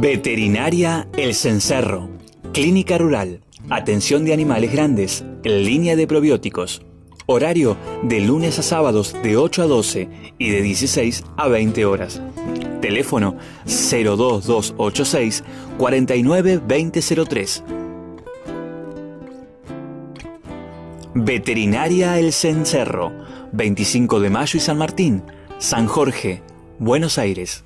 Veterinaria El Cencerro. Clínica Rural. Atención de animales grandes. Línea de probióticos. Horario de lunes a sábados de 8 a 12 y de 16 a 20 horas. Teléfono 02286 49 Veterinaria El Cencerro. 25 de mayo y San Martín. San Jorge, Buenos Aires.